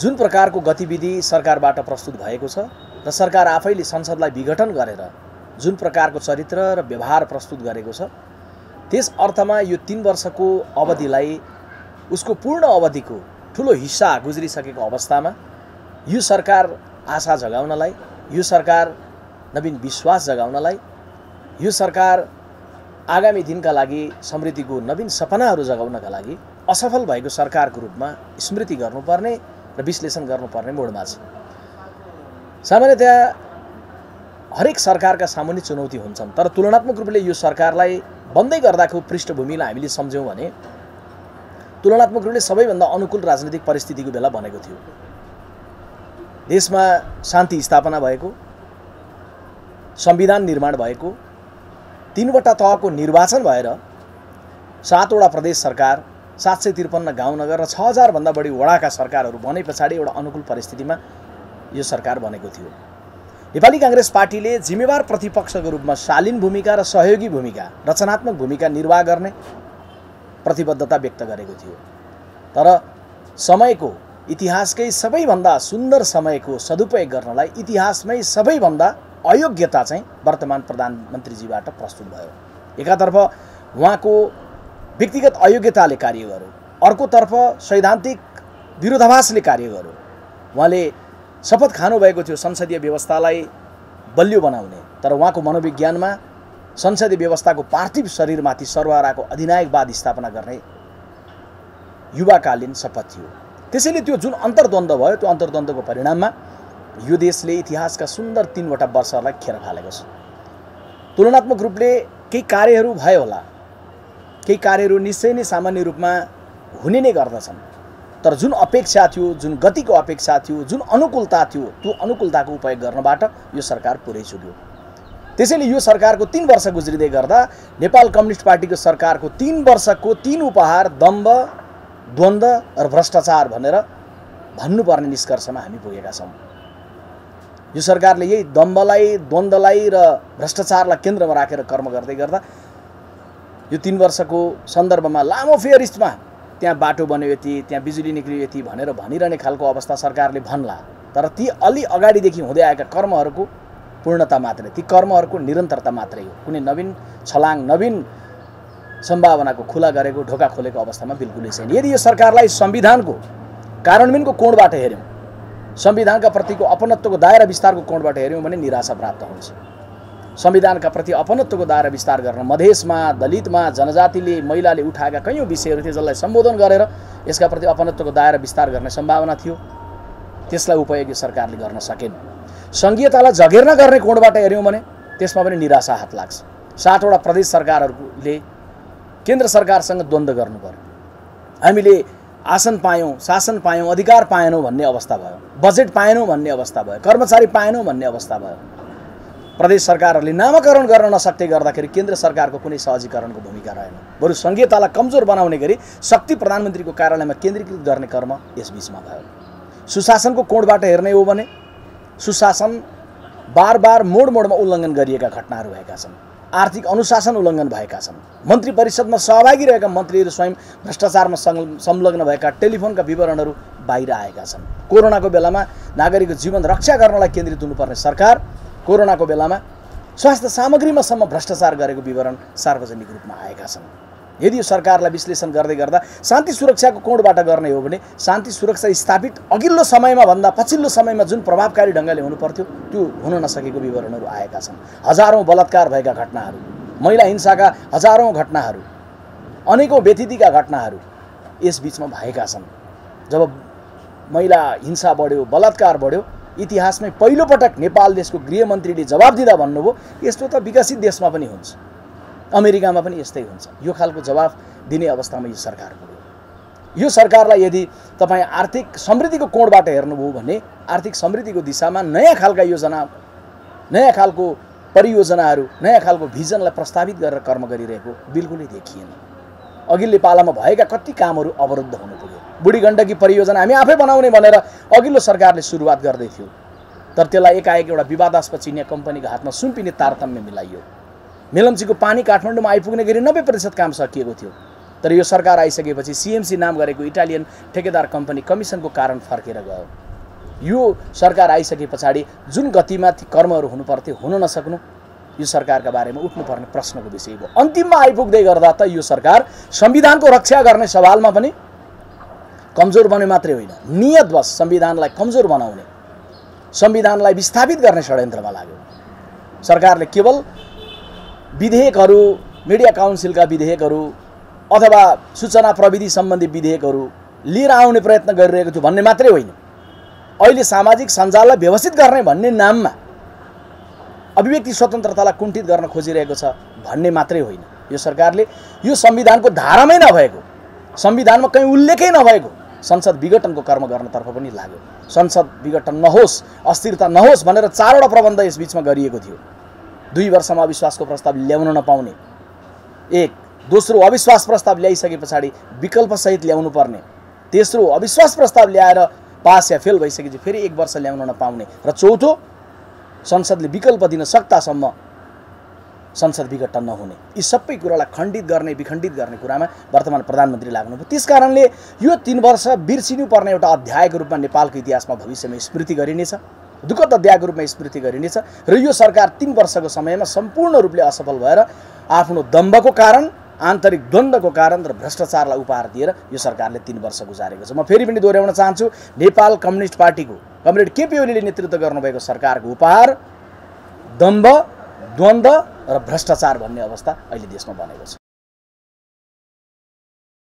जुन प्रकारको गतिविधि सरकारबाट प्रस्तुत भएको छ र सरकार आफैले संसदलाई विघटन गरेर जुन प्रकारको चरित्र र व्यवहार प्रस्तुत गरेको छ त्यस अर्थमा यो तिन वर्षको अवधिलाई उसको पूर्ण अवधिको ठुलो हिस्सा गुज्रिसकेको अवस्थामा यो सरकार आशा जगाउनलाई यो सरकार नवीन विश्वास जगाउनलाई यो सरकार आगामी दिनका लागि समृद्धिको नवीन सपनाहरू जगाउनका लागि असफल भएको सरकारको रूपमा स्मृति गर्नुपर्ने र विश्लेषण गर्नुपर्ने मोडमा छ। सामान्यतया हरेक सरकारका सामुन्य चुनौती हुन्छन् तर तुलनात्मक रूपले यो सरकारलाई बन्दै गर्दाको पृष्ठभूमिलाई हामीले सम्झ्यौँ भने तुलनात्मक रूपले सबैभन्दा अनुकूल राजनीतिक परिस्थितिको बेला बनेको थियो। देशमा शान्ति स्थापना भएको संविधान निर्माण भएको तिनवटा तहको निर्वाचन भएर सातवटा प्रदेश सरकार सात सय त्रिपन्न गाउँ नगर र छ हजारभन्दा बढी वडाका सरकारहरू बने पछाडि एउटा अनुकूल परिस्थितिमा यो सरकार बनेको थियो। नेपाली काङ्ग्रेस पार्टीले जिम्मेवार प्रतिपक्षको रूपमा शालीन भूमिका र सहयोगी भूमिका रचनात्मक भूमिका निर्वाह गर्ने प्रतिबद्धता व्यक्त गरेको थियो। तर समयको इतिहासकै सबैभन्दा सुन्दर समयको सदुपयोग गर्नलाई इतिहासमै सबैभन्दा अयोग्यता चाहिँ वर्तमान प्रधानमन्त्रीजीबाट प्रस्तुत भयो। एकातर्फ उहाँको व्यक्तिगत अयोग्यताले कार्य गर्यो अर्कोतर्फ सैद्धान्तिक विरोधाभासले कार्य गर्यो उहाँले शपथ खानुभएको थियो संसदीय व्यवस्थालाई बलियो बनाउने तर उहाँको मनोविज्ञानमा संसदीय व्यवस्थाको पार्थिव शरीरमाथि सर्वहाराको अधिनायकवाद स्थापना गर्ने युवाकालीन शपथ थियो। त्यसैले त्यो जुन अन्तर्द्वन्द्व भयो त्यो अन्तर्द्वन्द्वको परिणाममा यो देशले इतिहासका सुन्दर तिनवटा वर्षहरूलाई खेर फालेको छ। तुलनात्मक रूपले केही कार्यहरू भयो होला। केही कार्यहरू निश्चय नै सामान्य रूपमा हुने नै गर्दछन्। तर जुन अपेक्षा थियो जुन गतिको अपेक्षा थियो जुन अनुकूलता थियो त्यो अनुकूलताको उपयोग गर्नबाट यो सरकार पुरै चुक्यो त्यसैले यो सरकारको तिन वर्ष गुज्रिँदै गर्दा नेपाल कम्युनिस्ट पार्टीको सरकारको तिन वर्षको तिन उपहार दम्ब द्वन्द्व र भ्रष्टाचार भनेर भन्नुपर्ने निष्कर्षमा हामी पुगेका छौँ। यो सरकारले यही दम्बलाई द्वन्द्वलाई र भ्रष्टाचारलाई केन्द्रमा राखेर कर्म गर्दै गर्दा यो तिन वर्षको सन्दर्भमा लामो फेयरिस्टमा त्यहाँ बाटो बन्यो यति त्यहाँ बिजुली निक्लियो यति भनेर भनिरहने खालको अवस्था सरकारले भन्ला। तर ती अलि अगाडिदेखि हुँदै आएका कर्महरूको पूर्णता मात्रै ती कर्महरूको निरन्तरता मात्रै हो। कुनै नवीन छलाङ नवीन सम्भावनाको खुला गरेको ढोका खोलेको अवस्थामा बिल्कुलै छैन। यदि यो सरकारलाई संविधानको कार्यान्वयनको कोणबाट हेऱ्यौँ संविधानका प्रतिको अपनत्वको दायरा विस्तारको कोणबाट हेऱ्यौँ भने निराशा प्राप्त हुन्छ। संविधानका प्रति अपनत्वको दायरा विस्तार गर्न मधेसमा दलितमा जनजातिले महिलाले उठाएका कैयौँ विषयहरू थिए जसलाई सम्बोधन गरेर यसका प्रति अपनत्वको दायरा विस्तार गर्ने सम्भावना थियो। त्यसलाई उपयोग सरकारले गर्न सकेन। सङ्घीयतालाई जगेर्ना गर्ने कोणबाट हेऱ्यौँ भने त्यसमा पनि निराशा हात लाग्छ। सातवटा प्रदेश सरकारहरूले केन्द्र सरकारसँग द्वन्द्व गर्नु पर्यो। हामीले आसन पायौँ शासन पायौँ अधिकार पाएनौँ भन्ने अवस्था भयो। बजेट पाएनौँ भन्ने अवस्था भयो। कर्मचारी पाएनौँ भन्ने अवस्था भयो। प्रदेश सरकारहरूले नामाकरण गर्न नसक्दै गर्दाखेरि केन्द्र सरकारको कुनै सहजीकरणको भूमिका रहेन। बरु सङ्घीयतालाई कमजोर बनाउने गरी शक्ति प्रधानमन्त्रीको कार्यालयमा केन्द्रीकृत गर्ने कर्म यसबिचमा भयो। सुशासनको कोणबाट हेर्ने हो भने सुशासन बार बार मोड मोडमा उल्लङ्घन गरिएका घटनाहरू भएका छन्। आर्थिक अनुशासन उल्लङ्घन भएका छन्। मन्त्री परिषदमा सहभागी रहेका मन्त्रीहरू स्वयं भ्रष्टाचारमा संलग्न भएका टेलिफोनका विवरणहरू बाहिर आएका छन्। कोरोनाको बेलामा नागरिकको जीवन रक्षा गर्नलाई केन्द्रित हुनुपर्ने सरकार कोरोनाको बेलामा स्वास्थ्य सामग्रीमा सम्म भ्रष्टाचार गरेको विवरण सार्वजनिक रूपमा आएका छन्। यदि यो सरकारलाई विश्लेषण गर्दै गर्दा शान्ति सुरक्षाको कोणबाट गर्ने हो भने शान्ति सुरक्षा स्थापित अघिल्लो समयमा भन्दा पछिल्लो समयमा जुन प्रभावकारी ढङ्गले हुनुपर्थ्यो त्यो हुन नसकेको विवरणहरू आएका छन्। हजारौँ बलात्कार भएका घटनाहरू महिला हिंसाका हजारौँ घटनाहरू अनेकौँ व्यतिथिका घटनाहरू यसबिचमा भएका छन्। जब महिला हिंसा बढ्यो बलात्कार बढ्यो इतिहासमै पहिलोपटक नेपाल देशको गृहमन्त्रीले जवाब दिँदा भन्नुभयो यस्तो त विकसित देशमा पनि हुन्छ। अमेरिकामा पनि यस्तै हुन्छ। यो खालको जवाफ दिने अवस्थामा यो सरकार पुग्यो। यो सरकारलाई यदि तपाईँ आर्थिक समृद्धिको कोणबाट हेर्नुभयो भने आर्थिक समृद्धिको दिशामा नयाँ खालका योजना नयाँ खालको परियोजनाहरू नयाँ खालको भिजनलाई प्रस्तावित गरेर कर्म गरिरहेको बिल्कुलै देखिएन। अघिल्लो पालामा भएका कति कामहरू अवरुद्ध हुनु पुग्यो। बुढी गण्डकी परियोजना हामी आफै बनाउने भनेर अघिल्लो सरकारले सुरुवात गर्दै थियो। तर त्यसलाई एकाएक एउटा विवादास्पद चिनिया कम्पनीको हातमा सुम्पिने तारतम्य मिलाइयो। मेलम्चीको पानी काठमाडौँमा आइपुग्ने गरी नब्बे प्रतिशत काम सकिएको थियो। तर यो सरकार आइसकेपछि सिएमसी नाम गरेको इटालियन ठेकेदार कम्पनी कमिसनको कारण फर्केर गयो। यो सरकार आइसके पछाडि जुन गतिमा ती कर्महरू हुनुपर्थ्यो हुन नसक्नु यो सरकारका बारेमा उठ्नुपर्ने प्रश्नको विषय हो अन्तिममा आइपुग्दै गर्दा त यो सरकार संविधानको रक्षा गर्ने सवालमा पनि कमजोर बने मात्रै होइन। नियतवश संविधानलाई कमजोर बनाउने संविधानलाई विस्थापित गर्ने षड्यन्त्रमा लाग्यो। सरकारले केवल विधेयकहरू मिडिया काउन्सिलका विधेयकहरू अथवा सूचना प्रविधि सम्बन्धी विधेयकहरू लिएर आउने प्रयत्न गरिरहेको छु भन्ने मात्रै होइन। अहिले सामाजिक सञ्जाललाई व्यवस्थित गर्ने भन्ने नाममा अभिव्यक्ति स्वतन्त्रतालाई कुण्ठित गर्न खोजिरहेको छ भन्ने मात्रै होइन। यो सरकारले यो संविधानको धारामै नभएको संविधानमा कहीँ उल्लेखै नभएको संसद विघटनको कर्म गर्नतर्फ पनि लाग्यो। संसद विघटन नहोस् अस्थिरता नहोस् भनेर चारवटा प्रबन्ध यस बिचमा गरिएको थियो। दुई वर्षमा अविश्वासको प्रस्ताव ल्याउन नपाउने। एक दोस्रो अविश्वास प्रस्ताव ल्याइसके पछाडि विकल्पसहित ल्याउनु पर्ने। तेस्रो अविश्वास प्रस्ताव ल्याएर पास या फेल भइसकेपछि फेरि एक वर्ष ल्याउन नपाउने। र चौथो संसदले विकल्प दिन सक्दासम्म संसद विघटन नहुने। यी सबै कुरालाई खण्डित गर्ने विखण्डित गर्ने कुरामा वर्तमान प्रधानमन्त्री लाग्नुभयो। त्यस कारणले यो तिन वर्ष बिर्सिनुपर्ने एउटा अध्यायको रूपमा नेपालको इतिहासमा भविष्यमा स्मृति गरिनेछ। दुःखद अध्यायको रूपमा स्मृति गरिनेछ र यो सरकार तिन वर्षको समयमा सम्पूर्ण रूपले असफल भएर आफ्नो दम्बको कारण आन्तरिक द्वन्द्वको कारण र भ्रष्टाचारलाई उपहार दिएर यो सरकारले तिन वर्ष गुजारेको छ। म फेरि पनि दोहोऱ्याउन चाहन्छु नेपाल कम्युनिस्ट पार्टीको कमरेड केपी ओलीले नेतृत्व गर्नुभएको सरकारको उपहार दम्ब द्वन्द्व र भ्रष्टाचार भन्ने अवस्था अहिले देशमा बनेको छ।